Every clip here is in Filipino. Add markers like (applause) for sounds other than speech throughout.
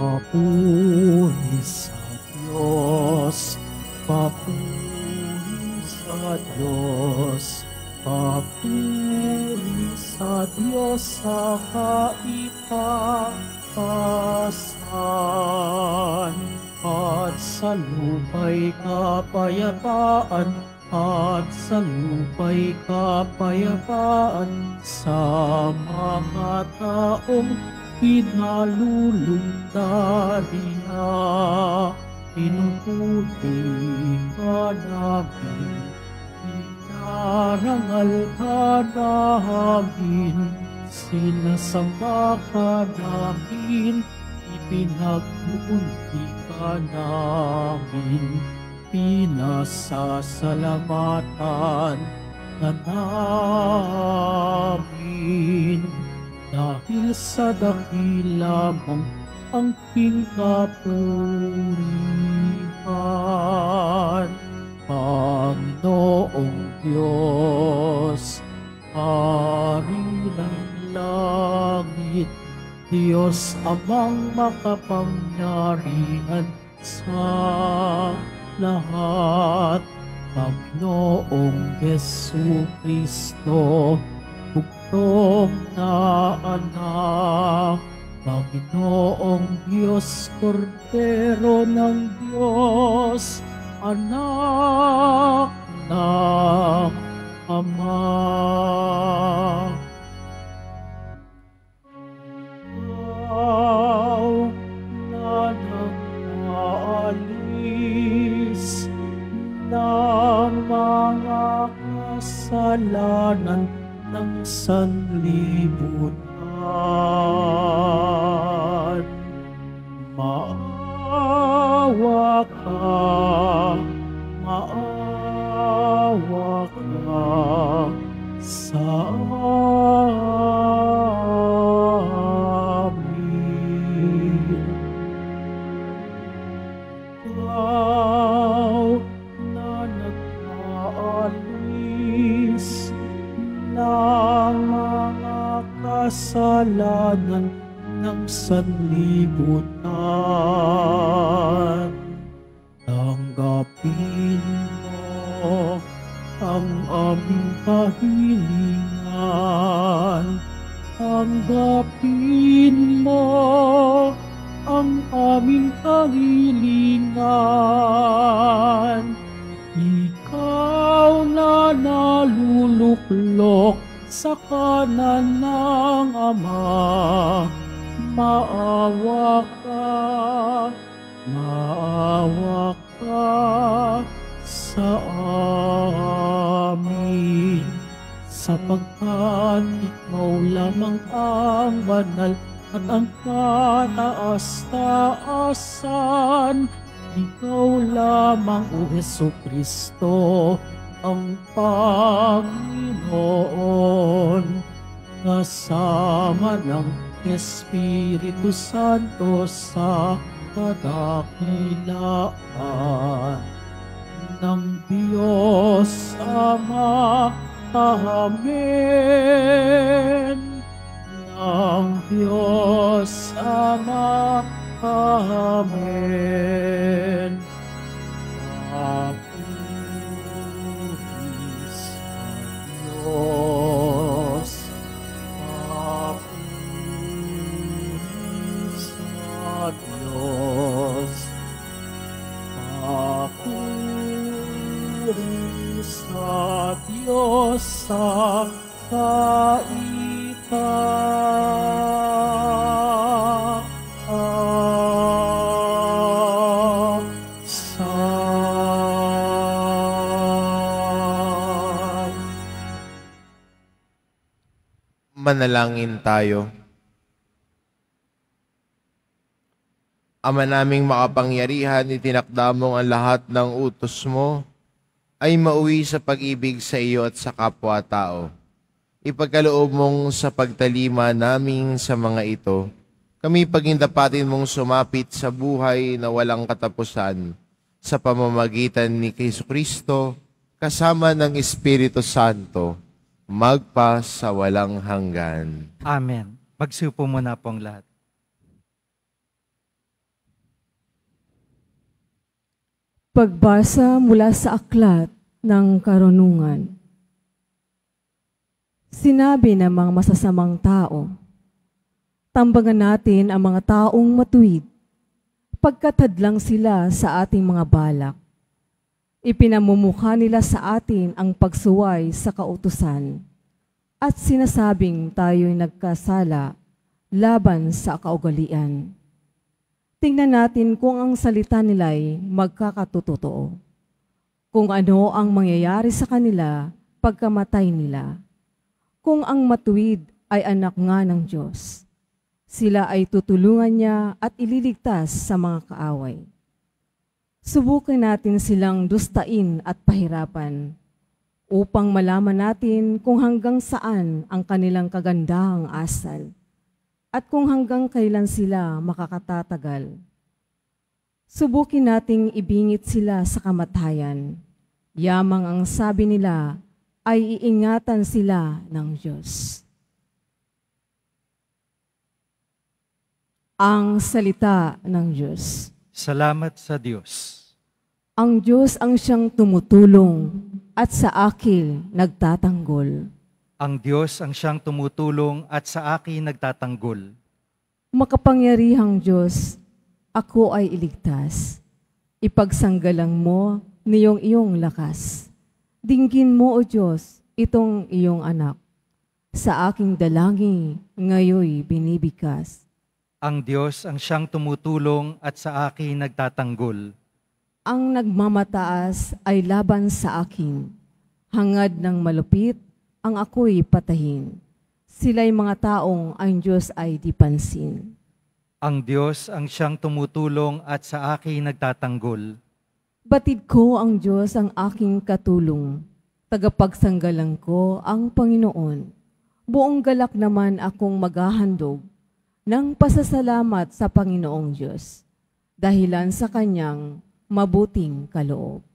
Papuri sa Diyos, papuri sa Diyos, papuri sa Diyos sa kaitaasan. At sa lupa'y kapayapaan, at sa lupa'y kapayapaan sa mga taong pinalulunta niya. Pinupuli ka namin, inarangal ka namin, sinasamba ka namin, ipinagpupunti ka namin, pinasasalamatan ka namin. Dahil sa dakila mong ang pingkapurihan, Panginoong Diyos, Hari ng langit, Diyos amang makapangyarihan sa lahat, Panginoong Yesu Kristo, bugtong na anak, Panginoong Diyos, Kordero ng Diyos, anak ng Ama. Ikaw na nag-aalis ng mga kasalanan ng sanlibutan. Maawa ka, maawa ka sa kasalanan ng sanlibutan. Tanggapin mo ang aming kahilingan. Tanggapin mo ang aming kahilingan. Ikaw na naluluklok sa kanan ng Ama, maawa ka, maawa ka sa amin. Sapagkat ikaw lamang ang banal at ang kataas-taasan, ikaw lamang, O Heso Kristo, ang Panginoon, kasama ng Espiritu Santo sa kadakilaan ng Diyos Ama. Amen. Ng Diyos Ama. Amen. Papuri Diyos. Papuri sa Diyos. Manalangin tayo. Ama naming makapangyarihan, itinakda mong ang lahat ng utos mo ay mauwi sa pag-ibig sa iyo at sa kapwa-tao. Ipagkaloob mong sa pagtalima naming sa mga ito, kami pagindapatin mong sumapit sa buhay na walang katapusan sa pamamagitan ni Kristo kasama ng Espiritu Santo, magpa sa walang hanggan. Amen. Magsupo muna pong lahat. Pagbasa mula sa aklat ng karunungan. Sinabi ng mga masasamang tao, Tambangan natin ang mga taong matuwid, pagkatadlang sila sa ating mga balak. Ipinamumukha nila sa atin ang pagsuway sa kautusan at sinasabing tayo'y nagkasala laban sa kaugalian. Tingnan natin kung ang salita nila'y magkakatotoo. Kung ano ang mangyayari sa kanila pagkamatay nila. Kung ang matuwid ay anak nga ng Diyos. Sila ay tutulungan niya at ililigtas sa mga kaaway. Subukin natin silang dustain at pahirapan upang malaman natin kung hanggang saan ang kanilang kagandahang asal at kung hanggang kailan sila makakatatagal. Subukin nating ibingit sila sa kamatayan. Yamang ang sabi nila ay iingatan sila ng Diyos. Ang salita ng Diyos. Salamat sa Diyos. Ang Diyos ang siyang tumutulong at sa akil nagtatanggol. Ang Diyos ang siyang tumutulong at sa akin nagtatanggol. Makapangyarihang Diyos, ako ay iligtas. Ipagsanggalang mo niyong iyong lakas. Dinggin mo, O Diyos, itong iyong anak. Sa aking dalangin, ngayoy binibikas. Ang Diyos ang siyang tumutulong at sa akin nagtatanggol. Ang nagmamataas ay laban sa akin. Hangad ng malupit, ang ako'y patahin. Sila'y mga taong ang Diyos ay di pansin. Ang Diyos ang siyang tumutulong at sa akin nagtatanggol. Batid ko ang Diyos ang aking katulong. Tagapagsanggalang ko ang Panginoon. Buong galak naman akong maghahandog ng pasasalamat sa Panginoong Diyos dahilan sa kanyang mabuting kaloob.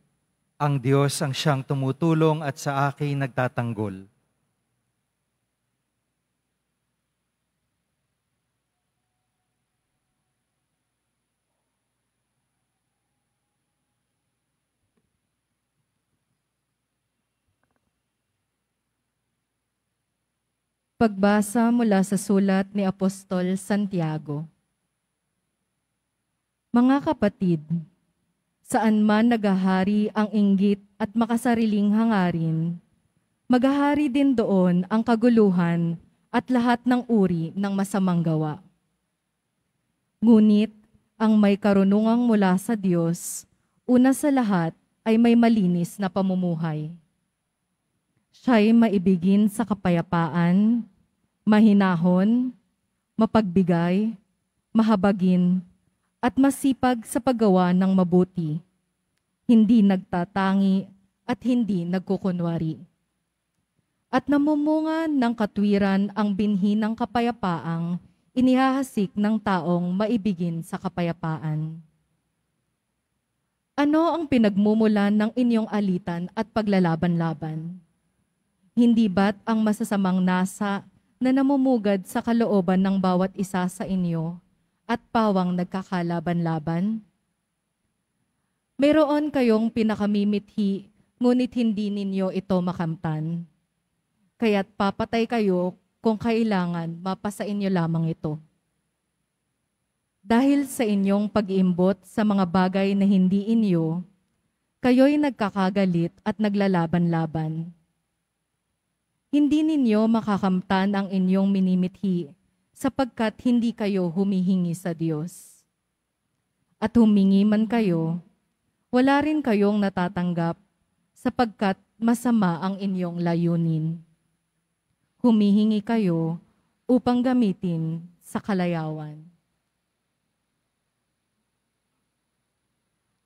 Ang Diyos ang siyang tumutulong at sa akin nagtatanggol. Pagbasa mula sa sulat ni Apostol Santiago. Mga kapatid, saan man nagahari ang inggit at makasariling hangarin, magahari din doon ang kaguluhan at lahat ng uri ng masamang gawa. Ngunit ang may karunungang mula sa Diyos, una sa lahat ay may malinis na pamumuhay Siya'y maibigin sa kapayapaan, mahinahon, mapagbigay, mahabagin, at masipag sa paggawa ng mabuti, hindi nagtatangi at hindi nagkukunwari. At namumunga ng katwiran ang binhi ng kapayapaang inihahasik ng taong maibigin sa kapayapaan. Ano ang pinagmumulan ng inyong alitan at paglalaban-laban? Hindi ba't ang masasamang nasa na namumugad sa kalooban ng bawat isa sa inyo at pawang nagkakalaban-laban? Mayroon kayong pinakamimithi, ngunit hindi ninyo ito makamtan. Kaya't papatay kayo kung kailangan mapasa inyo lamang ito. Dahil sa inyong pag-iimbot sa mga bagay na hindi inyo, kayo'y nagkakagalit at naglalaban-laban hindi ninyo makakamtan ang inyong minimithi sapagkat hindi kayo humihingi sa Diyos. At humingi man kayo, wala rin kayong natatanggap sapagkat masama ang inyong layunin. Humihingi kayo upang gamitin sa kalayawan.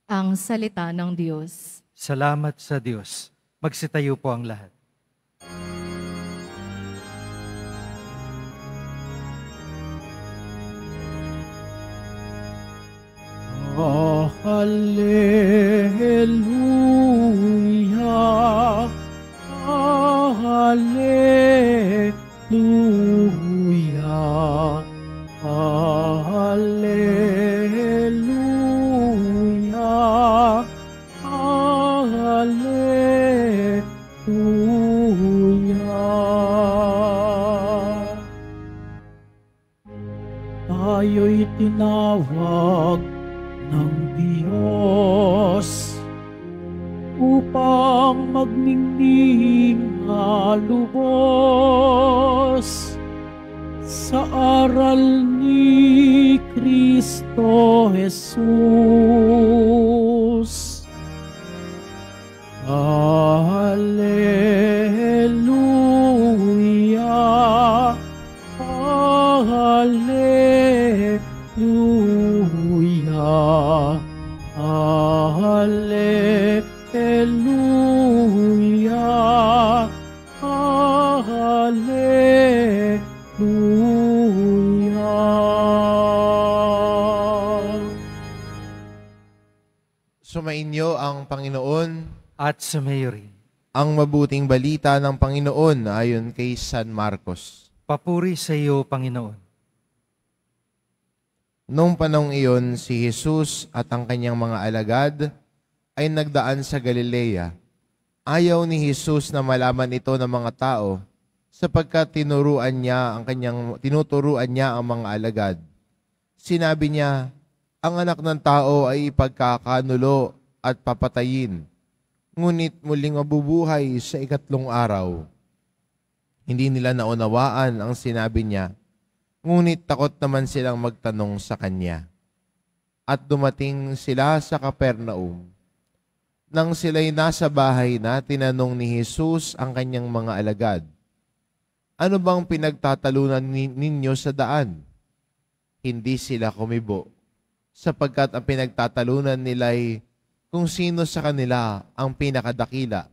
Ang salita ng Diyos. Salamat sa Diyos. Magsitayo po ang lahat. Oh, hallelujah. Hallelujah. Hallelujah. Hallelujah. Tayo'y tinawag Diyos upang magningning na lubos sa aral ni Kristo Jesus. Hallelujah, At sumayo ang mabuting balita ng Panginoon ayon kay San Marcos. Papuri sa iyo, Panginoon. Noong panong iyon, si Jesus at ang kanyang mga alagad ay nagdaan sa Galilea. Ayaw ni Jesus na malaman ito ng mga tao sapagkat tinuruan niya ang kanyang tinuturuan niya ang mga alagad. Sinabi niya, ang anak ng tao ay ipagkakanulo at papatayin, ngunit muling mabubuhay sa ikatlong araw. Hindi nila naunawaan ang sinabi niya, ngunit takot naman silang magtanong sa kanya. At dumating sila sa Kapernaum. Nang sila'y nasa bahay na, tinanong ni Jesus ang kanyang mga alagad, Ano bang pinagtatalunan ni- ninyo sa daan? Hindi sila kumibo, sapagkat ang pinagtatalunan nila'y kung sino sa kanila ang pinakadakila.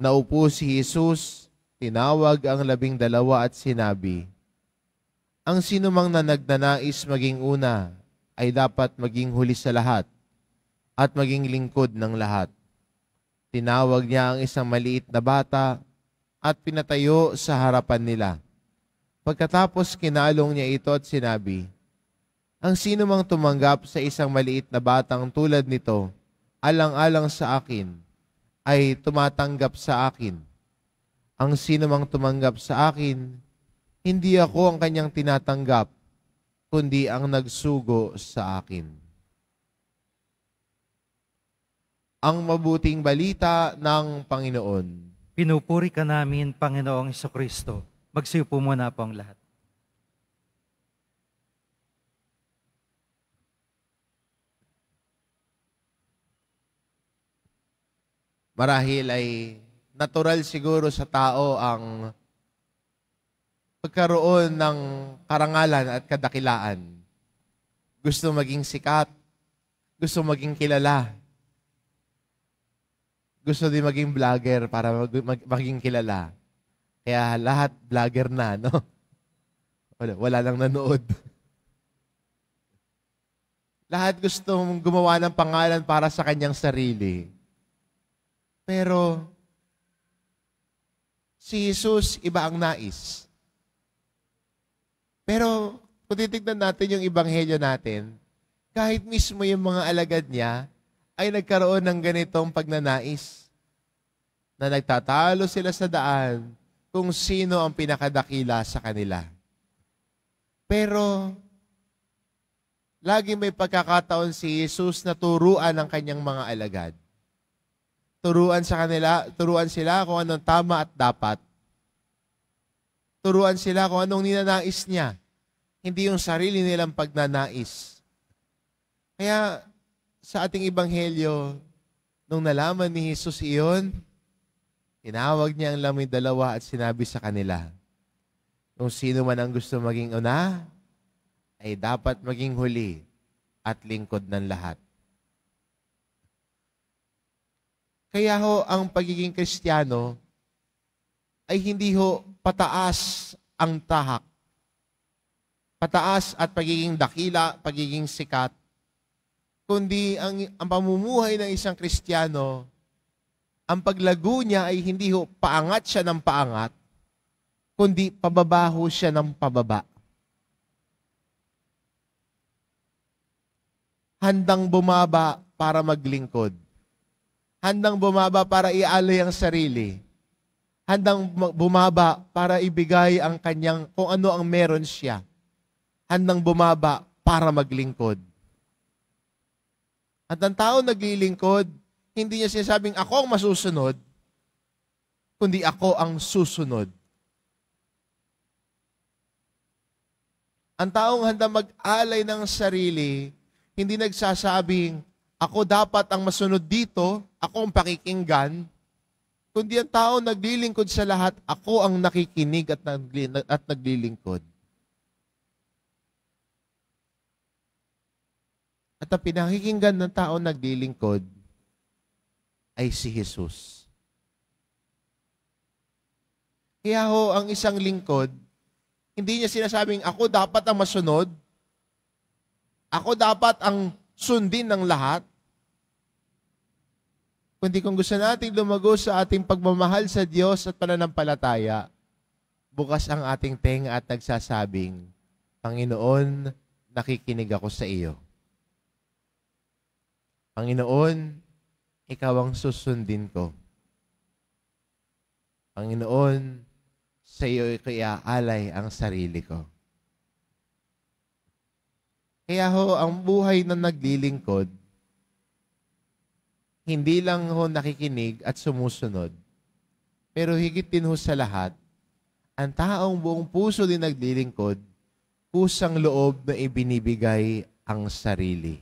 Naupo si Jesus, tinawag ang labing dalawa at sinabi, Ang sinumang na nagnanais maging una ay dapat maging huli sa lahat at maging lingkod ng lahat. Tinawag niya ang isang maliit na bata at pinatayo sa harapan nila. Pagkatapos kinalong niya ito at sinabi, Ang sino mang tumanggap sa isang maliit na batang tulad nito, alang-alang sa akin, ay tumatanggap sa akin. Ang sino mang tumanggap sa akin, hindi ako ang kanyang tinatanggap, kundi ang nagsugo sa akin. Ang mabuting balita ng Panginoon. Pinupuri ka namin, Panginoong Kristo. Magsiyo po muna po ang lahat. Marahil ay natural siguro sa tao ang pagkaroon ng karangalan at kadakilaan. Gusto maging sikat, gusto maging kilala, gusto din maging vlogger para mag, mag- maging kilala. Kaya lahat vlogger na, no? (laughs) Wala, wala lang nanood. lahat gusto gumawa ng pangalan para sa kanyang sarili. Pero si Jesus, iba ang nais. Pero kung titignan natin yung ibanghelyo natin, kahit mismo yung mga alagad niya ay nagkaroon ng ganitong pagnanais na nagtatalo sila sa daan kung sino ang pinakadakila sa kanila. Pero lagi may pagkakataon si Jesus na turuan ng kanyang mga alagad turuan sa kanila, turuan sila kung anong tama at dapat. Turuan sila kung anong ninanais niya. Hindi yung sarili nilang pagnanais. Kaya sa ating ibanghelyo, nung nalaman ni Jesus iyon, tinawag niya ang lamang dalawa at sinabi sa kanila, kung sino man ang gusto maging una, ay dapat maging huli at lingkod ng lahat. Kaya ho, ang pagiging kristyano ay hindi ho pataas ang tahak. Pataas at pagiging dakila, pagiging sikat, kundi ang, ang pamumuhay ng isang kristyano, ang paglago niya ay hindi ho paangat siya ng paangat, kundi pababaho siya ng pababa. Handang bumaba para maglingkod handang bumaba para ialay ang sarili. Handang bumaba para ibigay ang kanyang kung ano ang meron siya. handang bumaba para maglingkod. At ang tao naglilingkod, hindi niya sinasabing ako ang masusunod, kundi ako ang susunod. Ang taong handa mag-alay ng sarili, hindi nagsasabing, ako dapat ang masunod dito, ako ang pakikinggan, kundi ang tao naglilingkod sa lahat, ako ang nakikinig at, nagli, at naglilingkod. At ang pinakikinggan ng tao naglilingkod ay si Jesus. Kaya ho, ang isang lingkod, hindi niya sinasabing, ako dapat ang masunod, ako dapat ang sundin ng lahat, kundi kung gusto nating lumago sa ating pagmamahal sa Diyos at pananampalataya, bukas ang ating tenga at nagsasabing, Panginoon, nakikinig ako sa iyo. Panginoon, ikaw ang susundin ko. Panginoon, sa iyo iaalay ang sarili ko. Kaya ho, ang buhay na naglilingkod, hindi lang ho nakikinig at sumusunod, pero higit din ho sa lahat, ang taong buong puso din naglilingkod, kusang loob na ibinibigay ang sarili.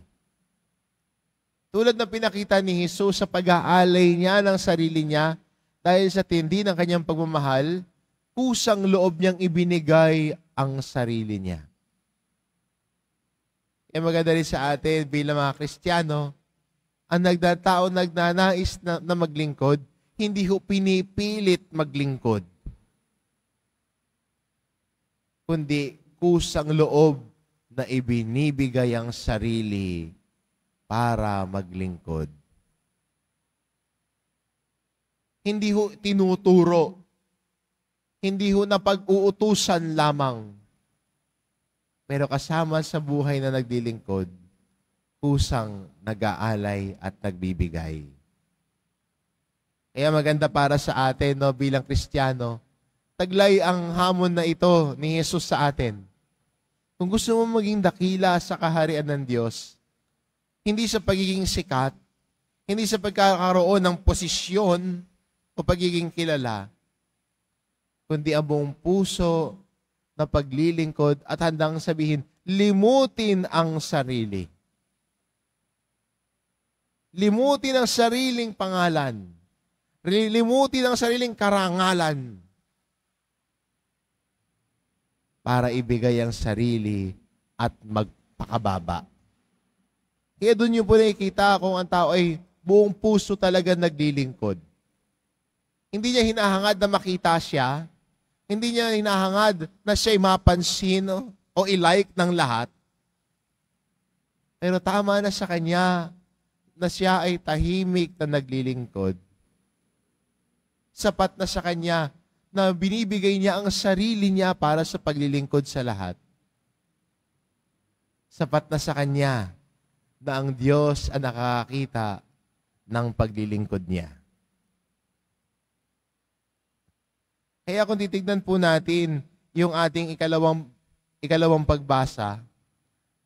Tulad ng pinakita ni Jesus sa pag-aalay niya ng sarili niya dahil sa tindi ng kanyang pagmamahal, kusang loob niyang ibinigay ang sarili niya. E maganda rin sa atin bilang mga Kristiyano, ang nagdatao nagnanais na, na maglingkod, hindi ho pinipilit maglingkod. Kundi kusang loob na ibinibigay ang sarili para maglingkod. Hindi ho tinuturo. Hindi ho na pag-uutusan lamang. Pero kasama sa buhay na naglilingkod, kusang nag-aalay at nagbibigay. Kaya maganda para sa atin no, bilang Kristiyano, taglay ang hamon na ito ni Jesus sa atin. Kung gusto mo maging dakila sa kaharian ng Diyos, hindi sa pagiging sikat, hindi sa pagkakaroon ng posisyon o pagiging kilala, kundi ang buong puso na paglilingkod at handang sabihin, limutin ang sarili. Limutin ang sariling pangalan. Limutin ang sariling karangalan para ibigay ang sarili at magpakababa. Kaya doon nyo po nakikita kung ang tao ay buong puso talaga naglilingkod. Hindi niya hinahangad na makita siya. Hindi niya hinahangad na siya'y mapansin o i-like ng lahat. Pero tama na sa kanya na siya ay tahimik na naglilingkod. Sapat na sa kanya na binibigay niya ang sarili niya para sa paglilingkod sa lahat. Sapat na sa kanya na ang Diyos ang nakakakita ng paglilingkod niya. Kaya kung titignan po natin yung ating ikalawang, ikalawang pagbasa,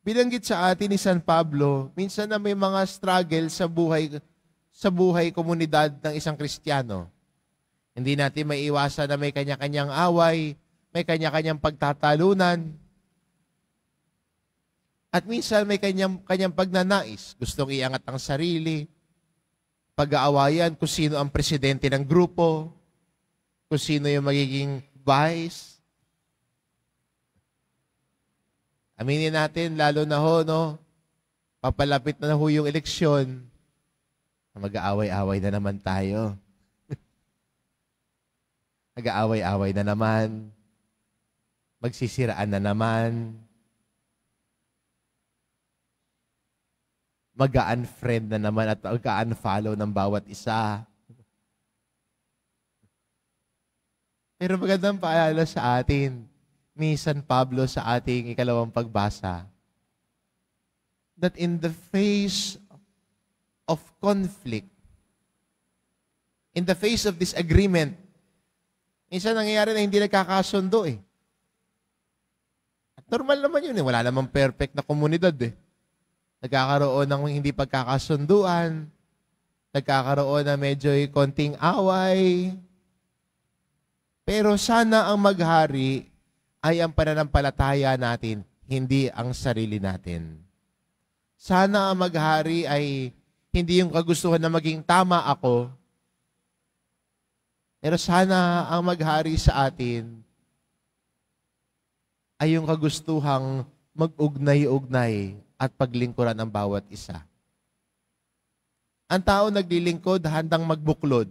bilanggit sa atin ni San Pablo, minsan na may mga struggle sa buhay sa buhay komunidad ng isang Kristiyano. Hindi natin maiiwasan na may kanya-kanyang away, may kanya-kanyang pagtatalunan, at minsan may kanyang, kanyang pagnanais. Gustong iangat ang sarili. Pag-aawayan kung sino ang presidente ng grupo. Kung sino yung magiging vice. Aminin natin, lalo na ho, no? Papalapit na, na ho yung eleksyon. Mag-aaway-away na naman tayo. (laughs) Mag-aaway-away na naman. Magsisiraan na naman mag-unfriend na naman at mag-unfollow ng bawat isa. Pero magandang paalala sa atin ni San Pablo sa ating ikalawang pagbasa that in the face of conflict, in the face of disagreement, minsan nangyayari na hindi nagkakasundo eh. At Normal naman yun eh. Wala namang perfect na komunidad eh. Nagkakaroon ng hindi pagkakasunduan. Nagkakaroon na medyo konting away. Pero sana ang maghari ay ang pananampalataya natin, hindi ang sarili natin. Sana ang maghari ay hindi yung kagustuhan na maging tama ako, pero sana ang maghari sa atin ay yung kagustuhang mag-ugnay-ugnay at paglingkuran ng bawat isa. Ang tao naglilingkod, handang magbuklod.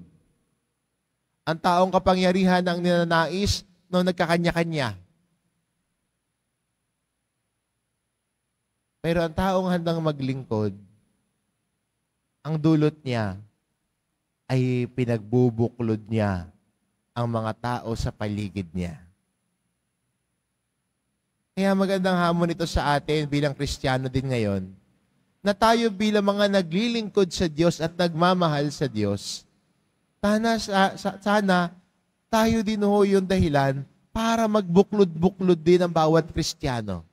Ang taong kapangyarihan ang ninanais no nagkakanya-kanya. Pero ang taong handang maglingkod, ang dulot niya ay pinagbubuklod niya ang mga tao sa paligid niya. Kaya magandang hamon ito sa atin bilang Kristiyano din ngayon, na tayo bilang mga naglilingkod sa Diyos at nagmamahal sa Diyos, sana, sa, sa- sana tayo din ho yung dahilan para magbuklod-buklod din ang bawat Kristiyano.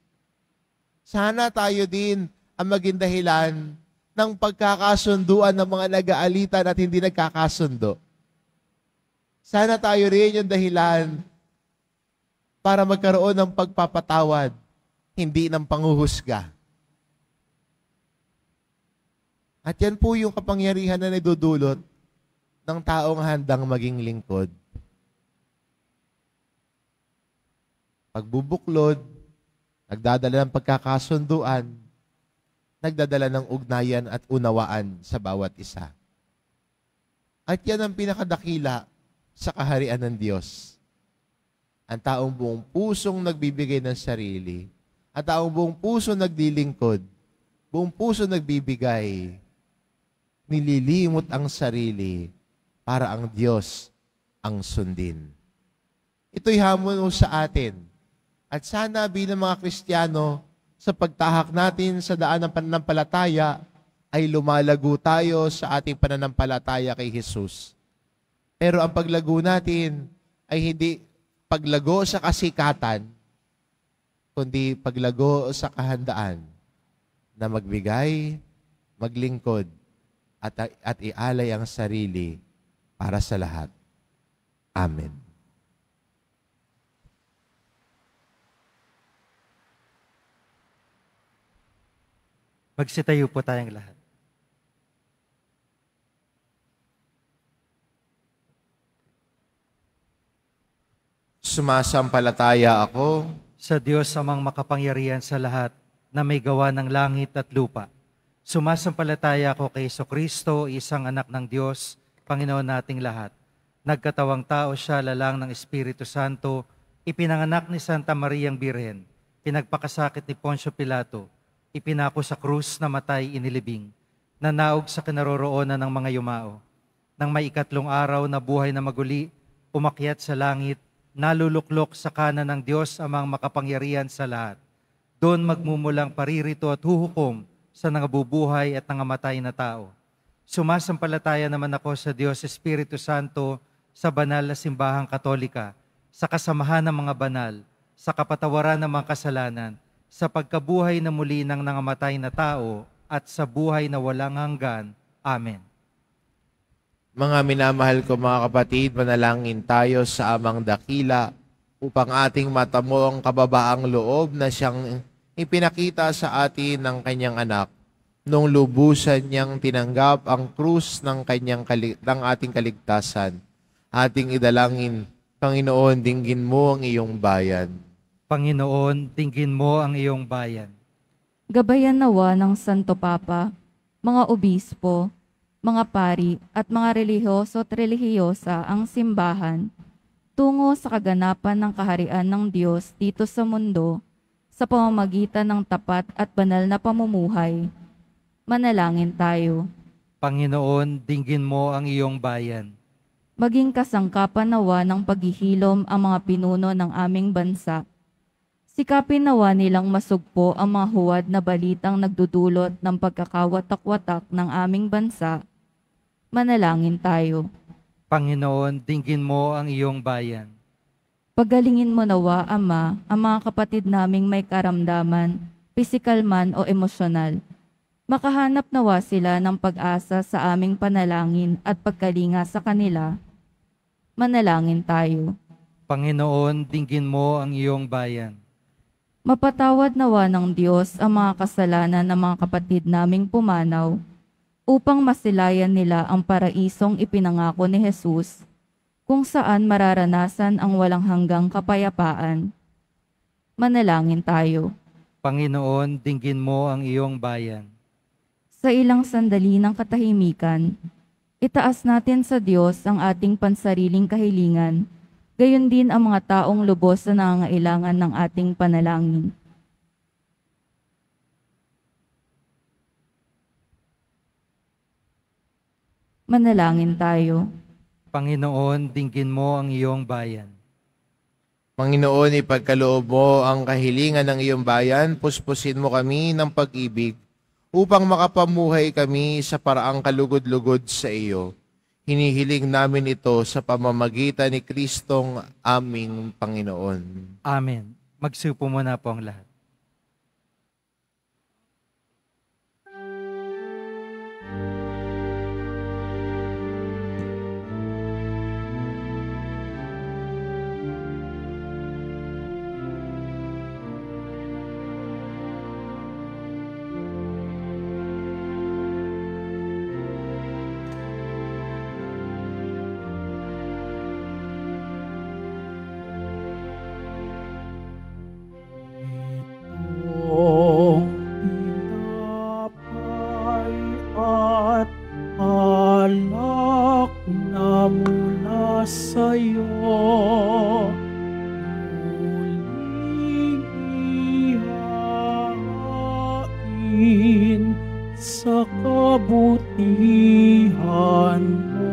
Sana tayo din ang maging dahilan ng pagkakasunduan ng mga nag-aalitan at hindi nagkakasundo. Sana tayo rin yung dahilan para magkaroon ng pagpapatawad, hindi ng panguhusga. At yan po yung kapangyarihan na nadudulot ng taong handang maging lingkod. Pagbubuklod, nagdadala ng pagkakasunduan, nagdadala ng ugnayan at unawaan sa bawat isa. At yan ang pinakadakila sa kaharian ng Diyos. Ang taong buong pusong nagbibigay ng sarili, at taong buong puso naglilingkod, buong puso nagbibigay, nililimot ang sarili para ang Diyos ang sundin. Ito'y hamon mo sa atin. At sana bilang mga Kristiyano, sa pagtahak natin sa daan ng pananampalataya, ay lumalago tayo sa ating pananampalataya kay Jesus. Pero ang paglago natin ay hindi paglago sa kasikatan, kundi paglago sa kahandaan na magbigay, maglingkod, at, at ialay ang sarili para sa lahat. Amen. Magsitayo po tayong lahat. Sumasampalataya ako Sa Diyos amang makapangyarihan sa lahat na may gawa ng langit at lupa. Sumasampalataya ako kay Iso Kristo, isang anak ng Diyos, Panginoon nating lahat. Nagkatawang tao siya lalang ng Espiritu Santo, ipinanganak ni Santa Mariang Birhen, pinagpakasakit ni Poncio Pilato, ipinako sa krus na matay inilibing, nanaog sa kinaroroonan ng mga yumao. Nang may ikatlong araw na buhay na maguli, umakyat sa langit, naluluklok sa kanan ng Diyos amang makapangyarihan sa lahat. Doon magmumulang paririto at huhukom sa nangabubuhay at nangamatay na tao. Sumasampalataya naman ako sa Diyos Espiritu Santo sa banal na simbahang katolika, sa kasamahan ng mga banal, sa kapatawaran ng mga kasalanan, sa pagkabuhay na muli ng nangamatay na tao, at sa buhay na walang hanggan. Amen. Mga minamahal ko mga kapatid, manalangin tayo sa amang dakila upang ating matamo ang kababaang loob na siyang ipinakita sa atin ng kanyang anak nung lubusan niyang tinanggap ang krus ng, kanyang ng ating kaligtasan. Ating idalangin, Panginoon, dinggin mo ang iyong bayan. Panginoon, tingin mo ang iyong bayan. Gabayan nawa ng Santo Papa, mga obispo, mga pari at mga relihiyoso at relihiyosa ang simbahan tungo sa kaganapan ng kaharian ng Diyos dito sa mundo sa pamamagitan ng tapat at banal na pamumuhay. Manalangin tayo. Panginoon, dinggin mo ang iyong bayan. Maging kasangkapan nawa ng paghihilom ang mga pinuno ng aming bansa. Sikapin nawa nilang masugpo ang mga huwad na balitang nagdudulot ng pagkakawatak-watak ng aming bansa. Manalangin tayo. Panginoon, dinggin mo ang iyong bayan. Pagalingin mo nawa, Ama, ang mga kapatid naming may karamdaman, pisikal man o emosyonal. Makahanap nawa sila ng pag-asa sa aming panalangin at pagkalinga sa kanila. Manalangin tayo. Panginoon, dinggin mo ang iyong bayan. Mapatawad nawa ng Diyos ang mga kasalanan ng mga kapatid naming pumanaw upang masilayan nila ang paraisong ipinangako ni Jesus kung saan mararanasan ang walang hanggang kapayapaan. Manalangin tayo. Panginoon, dinggin mo ang iyong bayan. Sa ilang sandali ng katahimikan, itaas natin sa Diyos ang ating pansariling kahilingan, gayon din ang mga taong lubos na nangangailangan ng ating panalangin. Manalangin tayo. Panginoon, dinggin mo ang iyong bayan. Panginoon, ipagkaloob mo ang kahilingan ng iyong bayan, puspusin mo kami ng pag-ibig upang makapamuhay kami sa paraang kalugod-lugod sa iyo. Hinihiling namin ito sa pamamagitan ni Kristong aming Panginoon. Amen. Magsupo muna po ang lahat.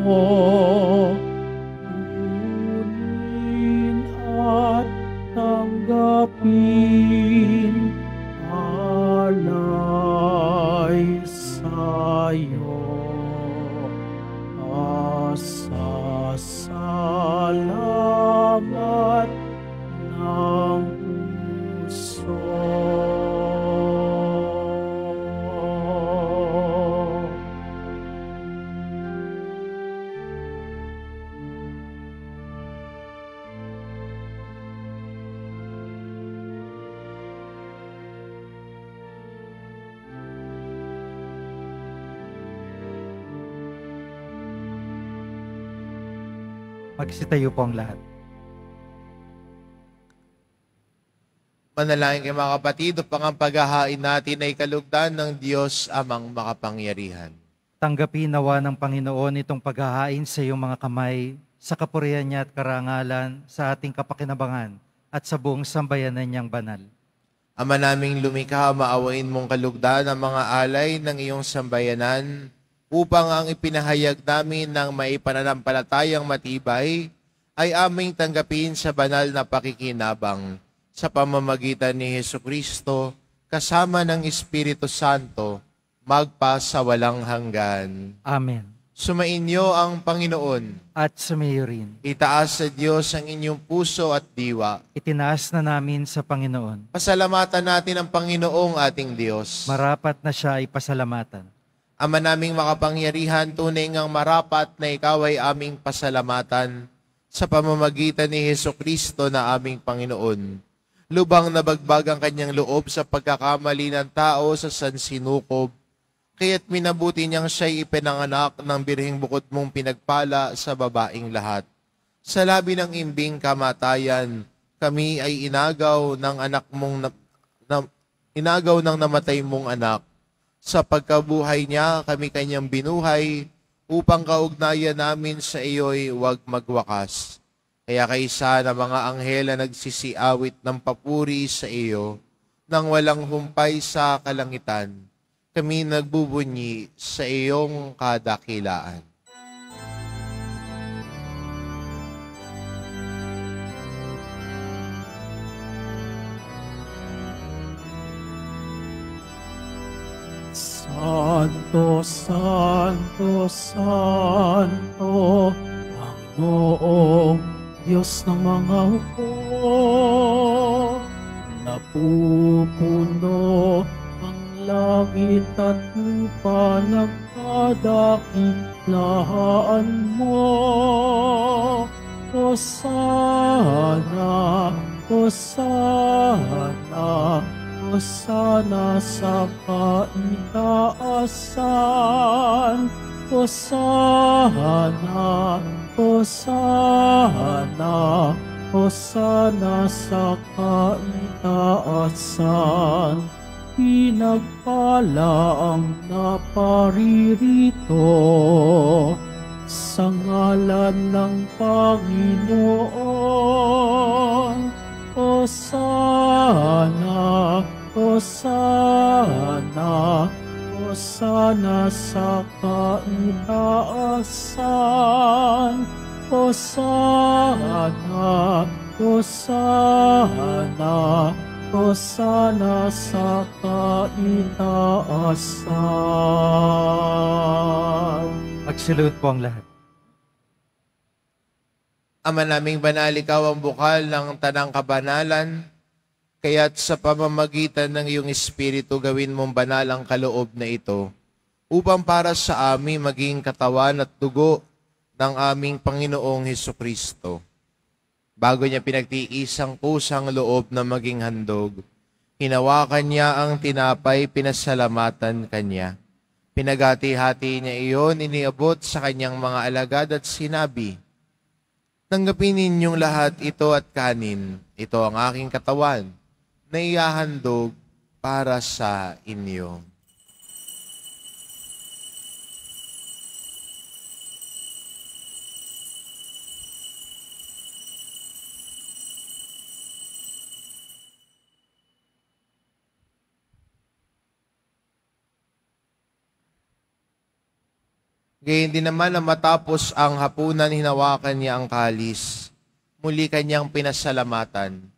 我。Magsitayo po ang lahat. Manalangin kayo mga kapatid upang ang paghahain natin ay kalugdan ng Diyos amang makapangyarihan. Tanggapin nawa ng Panginoon itong paghahain sa iyong mga kamay, sa kapurihan niya at karangalan, sa ating kapakinabangan, at sa buong sambayanan niyang banal. Ama naming lumikha, maawain mong kalugdan ang mga alay ng iyong sambayanan upang ang ipinahayag namin ng maipananampalatayang matibay ay aming tanggapin sa banal na pakikinabang sa pamamagitan ni Heso Kristo kasama ng Espiritu Santo magpa sa walang hanggan. Amen. Sumainyo ang Panginoon. At sumayo rin, Itaas sa Diyos ang inyong puso at diwa. itinaas na namin sa Panginoon. Pasalamatan natin ang Panginoong ating Diyos. Marapat na siya ay pasalamatan. Ama naming makapangyarihan, tunay ngang marapat na ikaw ay aming pasalamatan sa pamamagitan ni Heso Kristo na aming Panginoon. Lubang nabagbag ang kanyang loob sa pagkakamali ng tao sa sansinukob, kaya't minabuti niyang siya'y ipinanganak ng birhing bukod mong pinagpala sa babaing lahat. Sa labi ng imbing kamatayan, kami ay inagaw ng anak mong na, na- inagaw ng namatay mong anak. Sa pagkabuhay niya, kami kanyang binuhay upang kaugnayan namin sa iyo'y huwag magwakas. Kaya kaysa na mga anghel na nagsisiawit ng papuri sa iyo, nang walang humpay sa kalangitan, kami nagbubunyi sa iyong kadakilaan. Santo, Santo, Santo, Panginoong Diyos ng mga hukbo. Napupuno ang langit at lupa nagkadakilaan mo. Hosana, Hosana, Hosana sa kaitaasan. Hosana, Hosana, Hosana sa kaitaasan. Pinagpala ang naparirito sa ngalan ng Panginoon. Hosana, Hosana, Hosana sa kaitaasan. Hosana, Hosana, Hosana sa kaitaasan. Magsilod po ang lahat. Ama naming banal, ikaw ang bukal ng tanang kabanalan, kaya't sa pamamagitan ng iyong Espiritu gawin mong banal ang kaloob na ito, upang para sa amin maging katawan at dugo ng aming Panginoong Heso Kristo. Bago niya pinagtiis ang kusang loob na maging handog, hinawakan niya ang tinapay, pinasalamatan kanya. Pinagati-hati niya iyon, iniabot sa kanyang mga alagad at sinabi, Tanggapin ninyong lahat ito at kanin. Ito ang aking katawan na iyahandog para sa inyo. Gayun din naman na matapos ang hapunan, hinawakan niya ang kalis. Muli kanyang pinasalamatan.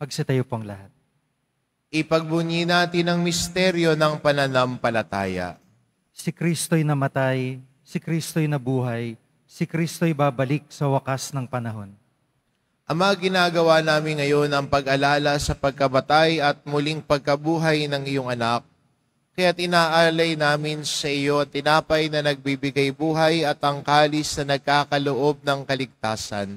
Magsitayo po ang lahat. Ipagbunyi natin ang misteryo ng pananampalataya. Si Kristo'y namatay, si Kristo'y nabuhay, si Kristo'y babalik sa wakas ng panahon. Ama, ginagawa namin ngayon ang pag-alala sa pagkabatay at muling pagkabuhay ng iyong anak. Kaya tinaalay namin sa iyo at tinapay na nagbibigay buhay at ang kalis na nagkakaloob ng kaligtasan.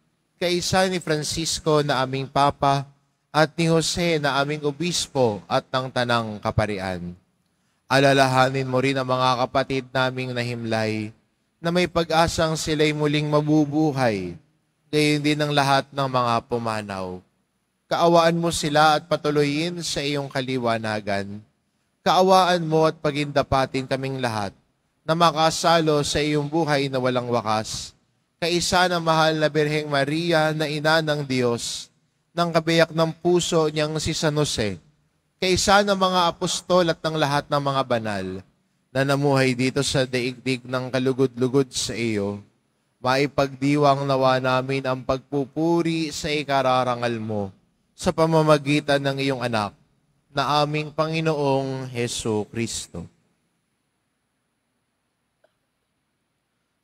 kaisa ni Francisco na aming Papa at ni Jose na aming Obispo at ng Tanang Kaparian. Alalahanin mo rin ang mga kapatid naming nahimlay na may pag-asang sila'y muling mabubuhay, gayon din ang lahat ng mga pumanaw. Kaawaan mo sila at patuloyin sa iyong kaliwanagan. Kaawaan mo at pagindapatin kaming lahat na makasalo sa iyong buhay na walang wakas. Kaisa ng mahal na Birheng Maria na ina ng Diyos, ng kabiyak ng puso niyang si San Jose, kaisa ng mga apostol at ng lahat ng mga banal, na namuhay dito sa daigdig ng kalugod-lugod sa iyo, maipagdiwang nawa namin ang pagpupuri sa ikararangal mo sa pamamagitan ng iyong anak na aming Panginoong Heso Kristo.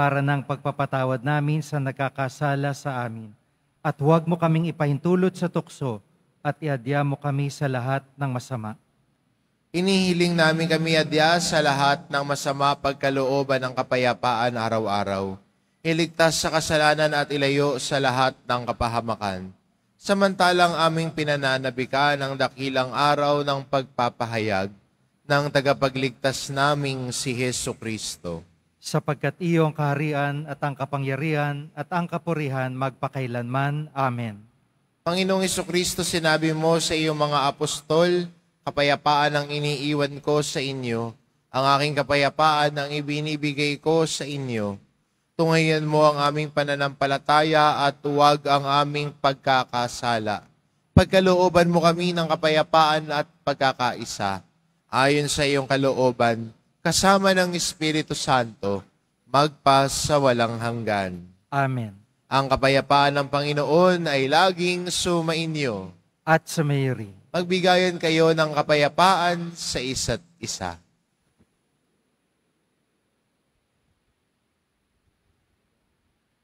para ng pagpapatawad namin sa nagkakasala sa amin. At huwag mo kaming ipahintulot sa tukso at iadya mo kami sa lahat ng masama. Inihiling namin kami adya sa lahat ng masama pagkalooban ng kapayapaan araw-araw. Iligtas sa kasalanan at ilayo sa lahat ng kapahamakan. Samantalang aming pinananabikan ang dakilang araw ng pagpapahayag ng tagapagligtas naming si Heso Kristo. Sapagkat iyong kaharian at ang kapangyarihan at ang kapurihan magpakailanman. Amen. Panginoong Heso Kristo, sinabi mo sa iyong mga apostol, kapayapaan ang iniiwan ko sa inyo, ang aking kapayapaan ang ibinibigay ko sa inyo. Tungayan mo ang aming pananampalataya at huwag ang aming pagkakasala. Pagkalooban mo kami ng kapayapaan at pagkakaisa. Ayon sa iyong kalooban, kasama ng Espiritu Santo, magpa sa walang hanggan. Amen. Ang kapayapaan ng Panginoon ay laging sumainyo. At sa Mary, Magbigayan kayo ng kapayapaan sa isa't isa.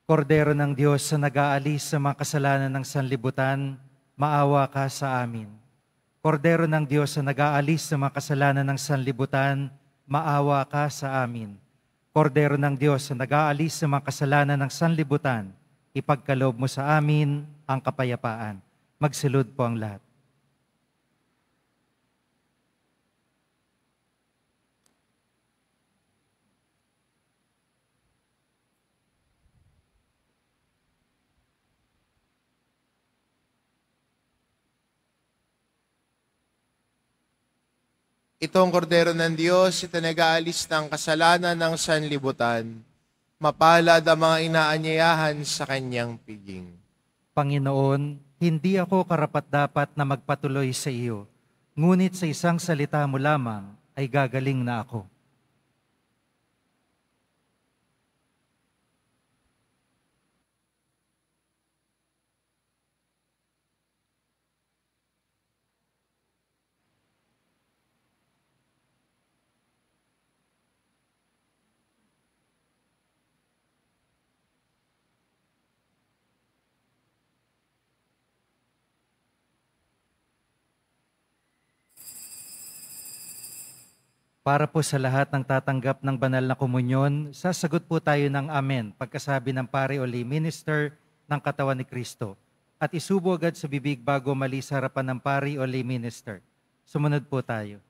Kordero ng Diyos sa nag-aalis sa mga kasalanan ng sanlibutan, maawa ka sa amin. Kordero ng Diyos sa nag-aalis sa mga kasalanan ng sanlibutan, maawa ka sa amin. Kordero ng Diyos sa nag-aalis sa mga kasalanan ng sanlibutan, ipagkaloob mo sa amin ang kapayapaan. Magsilud po ang lahat. Ito ang kordero ng Diyos, ito nag-aalis ng kasalanan ng sanlibutan. Mapalad ang mga inaanyayahan sa kanyang piging. Panginoon, hindi ako karapat-dapat na magpatuloy sa iyo, ngunit sa isang salita mo lamang ay gagaling na ako. Para po sa lahat ng tatanggap ng banal na komunyon, sasagot po tayo ng Amen pagkasabi ng pare o lay minister ng katawan ni Kristo. At isubo agad sa bibig bago mali sa harapan ng pari o lay minister. Sumunod po tayo.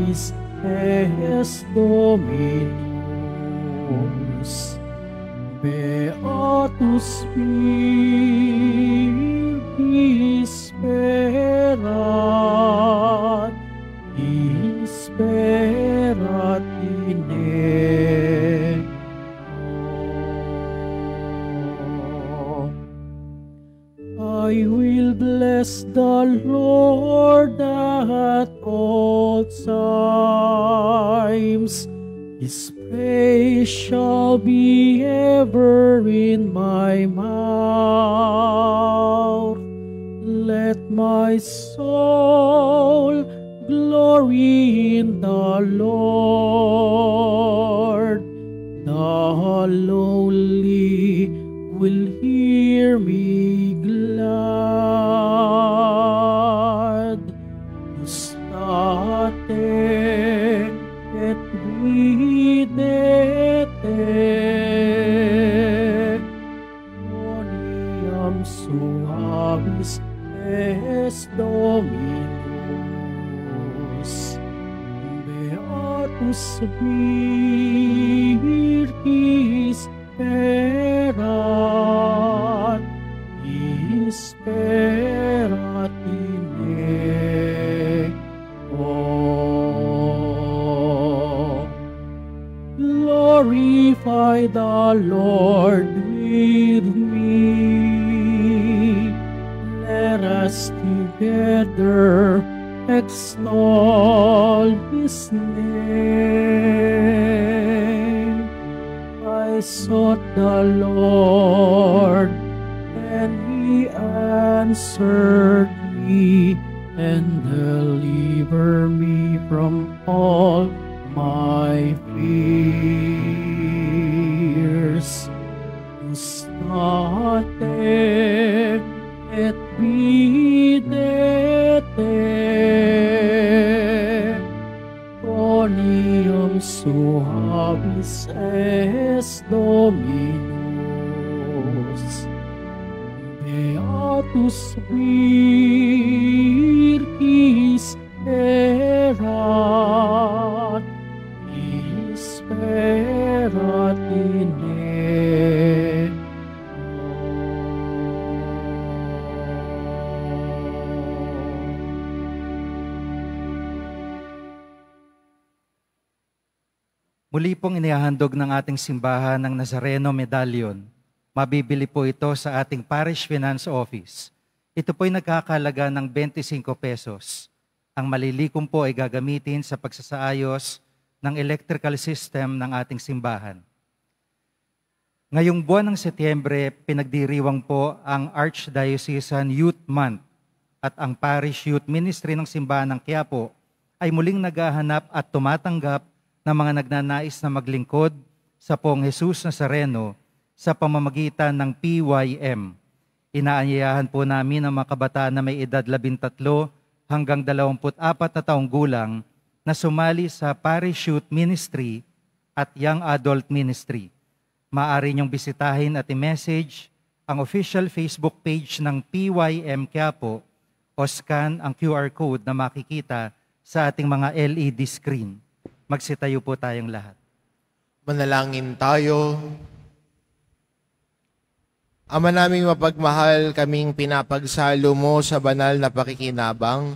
Suavis es Dominus Lord with me. Let us together extol inihahandog ng ating simbahan ng Nazareno Medallion. Mabibili po ito sa ating Parish Finance Office. Ito po'y nagkakalaga ng 25 pesos. Ang malilikom po ay gagamitin sa pagsasaayos ng electrical system ng ating simbahan. Ngayong buwan ng Setyembre, pinagdiriwang po ang Archdiocesan Youth Month at ang Parish Youth Ministry ng Simbahan ng Quiapo ay muling naghahanap at tumatanggap ng mga nagnanais na maglingkod sa Pong Jesus Nazareno sa pamamagitan ng PYM. Inaanyayahan po namin ang mga kabataan na may edad 13 hanggang 24 na taong gulang na sumali sa Parish Youth Ministry at Young Adult Ministry. Maaari niyong bisitahin at i-message ang official Facebook page ng PYM Quiapo o scan ang QR code na makikita sa ating mga LED screen. Magsitayo po tayong lahat. Manalangin tayo. Ama naming mapagmahal, kaming pinapagsalo mo sa banal na pakikinabang,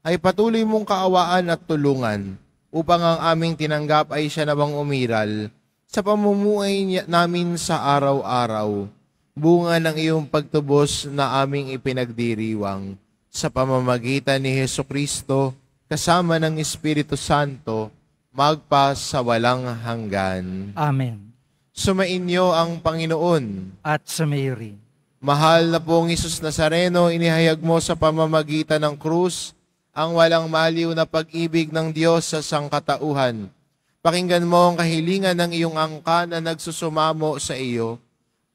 ay patuloy mong kaawaan at tulungan upang ang aming tinanggap ay siya namang umiral sa pamumuhay namin sa araw-araw, bunga ng iyong pagtubos na aming ipinagdiriwang sa pamamagitan ni Heso Kristo kasama ng Espiritu Santo magpa sa walang hanggan. Amen. Sumainyo ang Panginoon. At sa rin. Mahal na pong Isus Nazareno, inihayag mo sa pamamagitan ng krus ang walang maliw na pag-ibig ng Diyos sa sangkatauhan. Pakinggan mo ang kahilingan ng iyong angka na nagsusumamo sa iyo.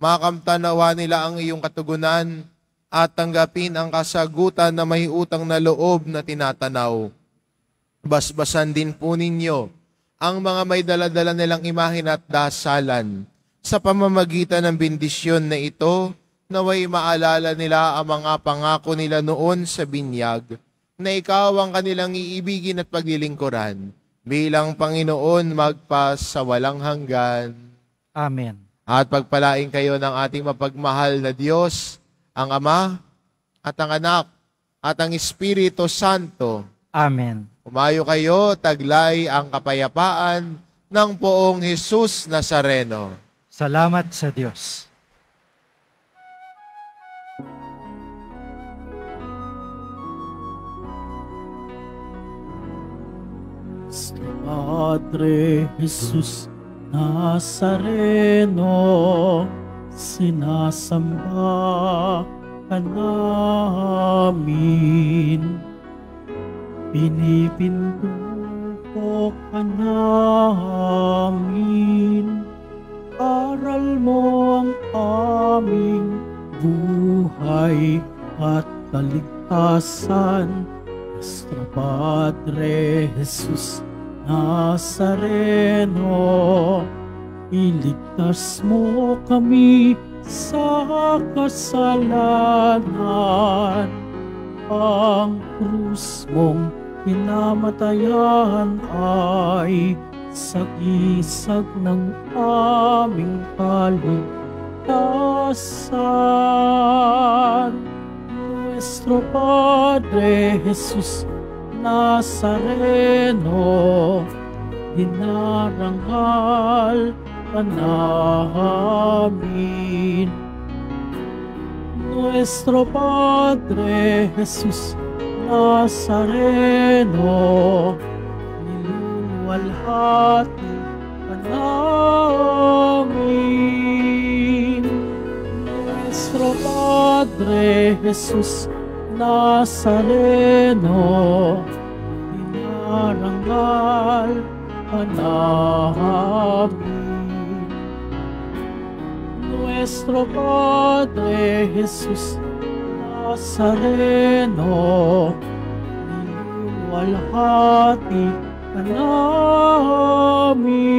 Makamtanawa nila ang iyong katugunan at tanggapin ang kasagutan na may utang na loob na tinatanaw. Basbasan din po ninyo ang mga may daladala nilang imahin at dasalan sa pamamagitan ng bendisyon na ito naway maalala nila ang mga pangako nila noon sa binyag na ikaw ang kanilang iibigin at paglilingkuran bilang Panginoon magpas sa walang hanggan. Amen. At pagpalain kayo ng ating mapagmahal na Diyos, ang Ama at ang Anak at ang Espiritu Santo. Amen. Umayo kayo, taglay ang kapayapaan ng poong Jesus Nazareno. Salamat sa Diyos. Padre Jesus Nazareno, sinasamba ka namin. Pinipintuko ka namin. Aral mo ang aming buhay at kaligtasan. Nuestro Padre Jesus Nazareno, iligtas mo kami sa kasalanan. Ang krus mong pinamatayan ay sagisag ng aming kaligtasan. Nuestro Padre Jesus Nazareno, dinarangal ka namin. Nuestro Padre Jesus Nazareno, niluluwalhati ka namin. Nuestro Padre Jesus Nazareno, dinarangal ka namin. Nuestro Padre Jesus Nazareno, niluwalhati ka namin.